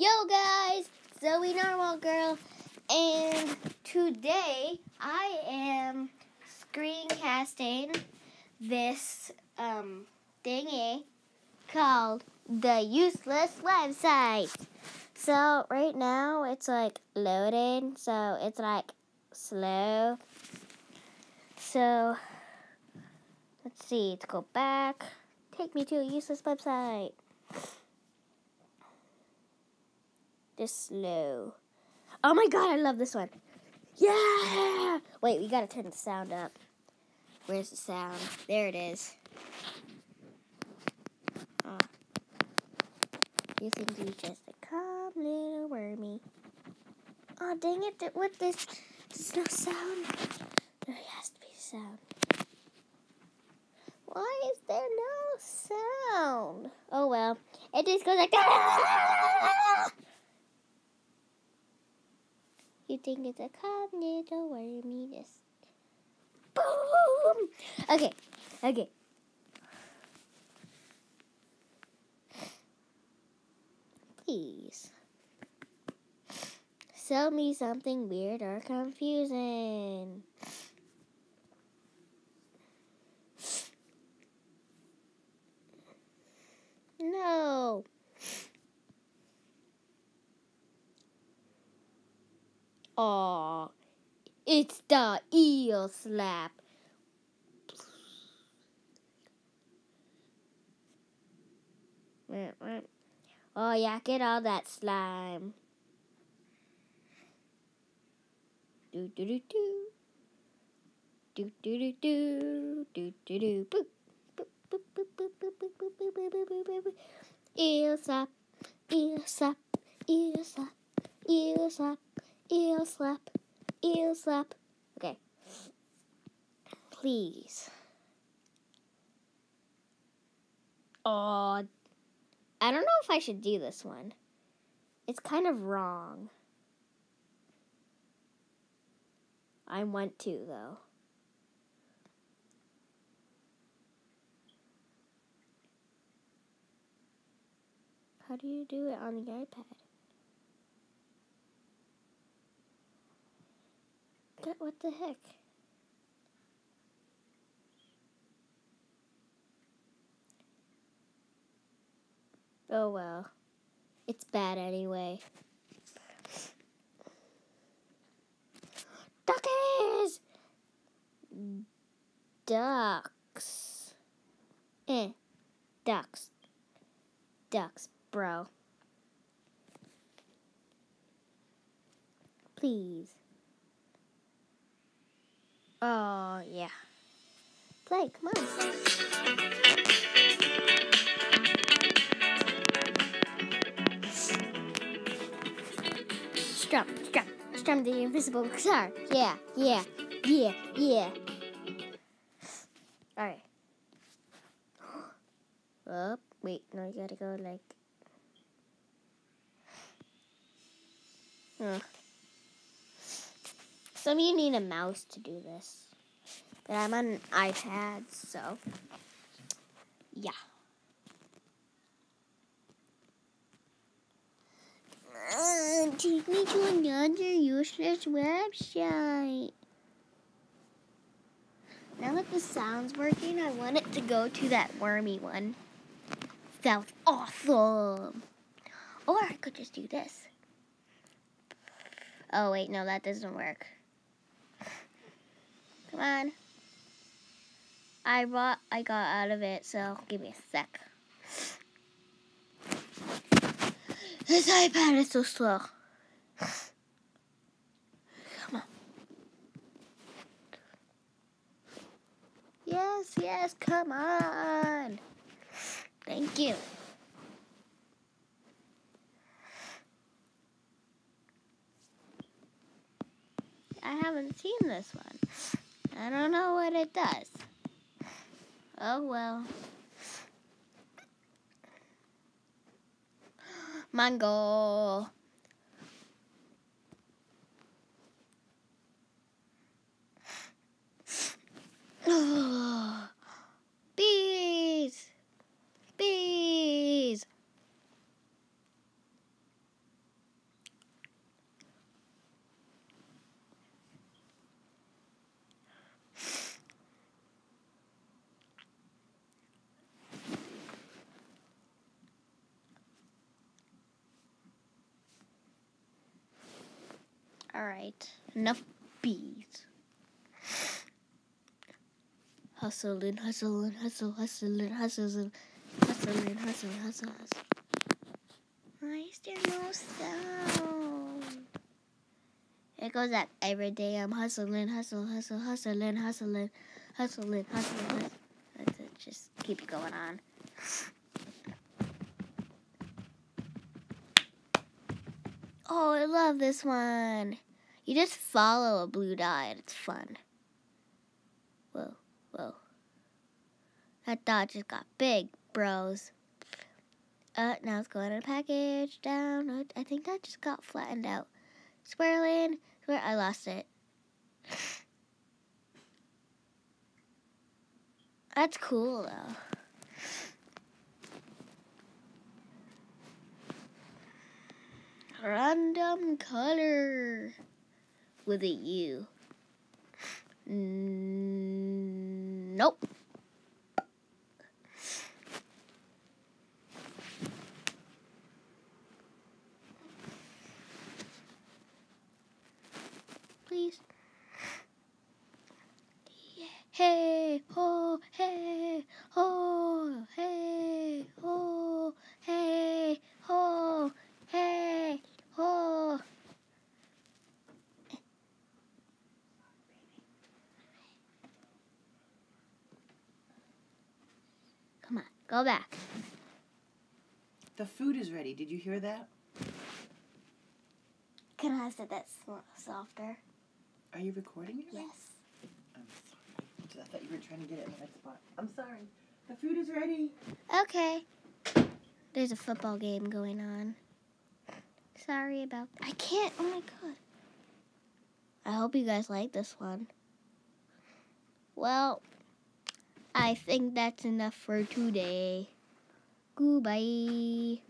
Yo guys, Zoe Normal Girl, and today I am screencasting this um thingy called the useless website. So right now it's like loading, so it's like slow. So let's see, let's go back. Take me to a useless website. This slow. Oh my god, I love this one. Yeah! Wait, we gotta turn the sound up. Where's the sound? There it is. Oh. You think he's just a calm little wormy. Oh, dang it, what this? There's no sound. There has to be sound. Why is there no sound? Oh well, it just goes like Think it's a calm little wormy just boom. Okay, okay. Please. Sell me something weird or confusing. It's the eel slap. Oh, yeah, get all that slime. Do, do, do, do. Do, do, do, do. Do, do, do. Boop. Ears up, ears up, ears up, ears up, ears up. Eel slap. Okay. Please. Oh, I don't know if I should do this one. It's kind of wrong. I want to, though. How do you do it on the iPad? That, what the heck? Oh well. It's bad anyway. Duckies! Ducks. Eh. Ducks. Ducks, bro. Please. Oh, yeah. Play, come on. Strum, strum, strum the invisible guitar. Yeah, yeah, yeah, yeah. Alright. Up. Oh, wait, no, you gotta go like. Huh. Some of you need a mouse to do this. But I'm on an iPad, so. Yeah. Uh, take me to another useless website. Now that the sound's working, I want it to go to that wormy one. Sounds awesome. Or I could just do this. Oh, wait, no, that doesn't work. On. I bought, I got out of it, so give me a sec. This iPad is so slow. Come on. Yes, yes, come on. Thank you. I haven't seen this one. I don't know what it does. Oh well. Mango. Bees. Bees. Alright, enough bees. Hustling, hustling, hustle, hustling, hustling, hustling, hustle, hustle, hustle. Why is there no sound? It goes like every day I'm hustling, hustle, hustle, hustling, hustling, hustling, hustling. That's it. Just keep going on. Oh, I love this one. You just follow a blue dot and it's fun. Whoa, whoa. That dot just got big, bros. Uh, now it's going in a package down. I think that just got flattened out. Square Square, I lost it. That's cool though. Random color with a U. Nope. Please. Go back. The food is ready. Did you hear that? Can I say that softer? Are you recording it? Yes. I'm sorry. I thought you were trying to get it in the right spot. I'm sorry. The food is ready. Okay. There's a football game going on. Sorry about that. I can't. Oh my god. I hope you guys like this one. Well, I think that's enough for today. Goodbye.